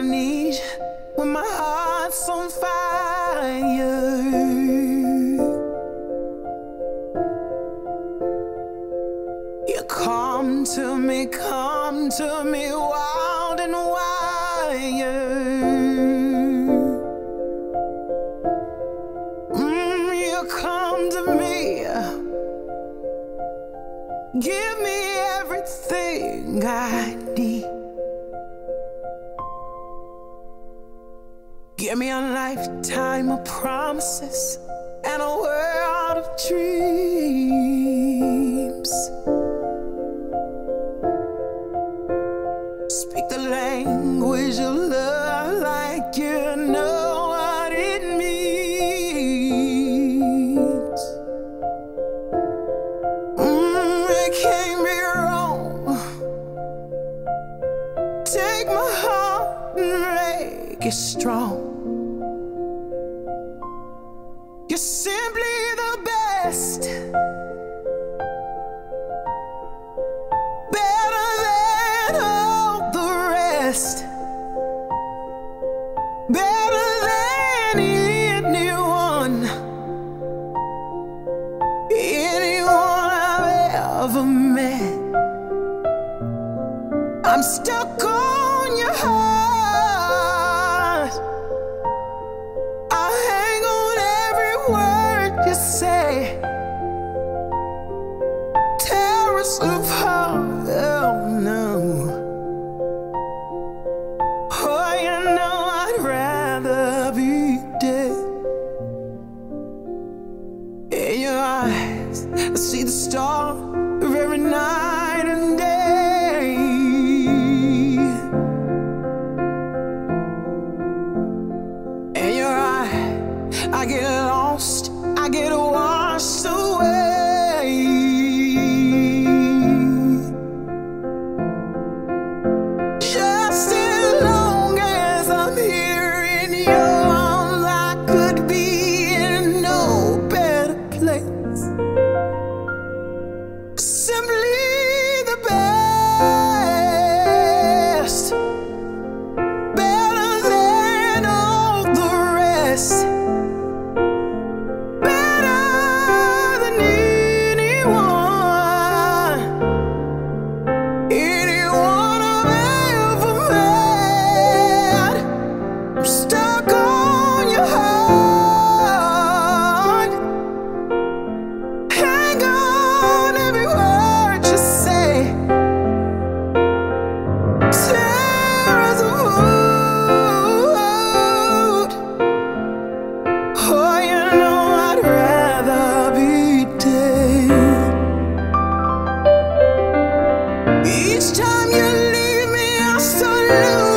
I need when my heart's on fire. You come to me, come to me, wild and wired. Mm, you come to me, give me everything I Give me a lifetime of promises and a world of dreams. Speak the language of love like you know what it means. Mm, it can't be wrong. Take my heart and make it strong. Best. Better than all the rest. Better than anyone. Anyone I've ever met. I'm stuck on your heart. In your eyes, I see the star of every night and day. In your eye, I get lost, I get washed away. Just as long as I'm here in your arms, I could be start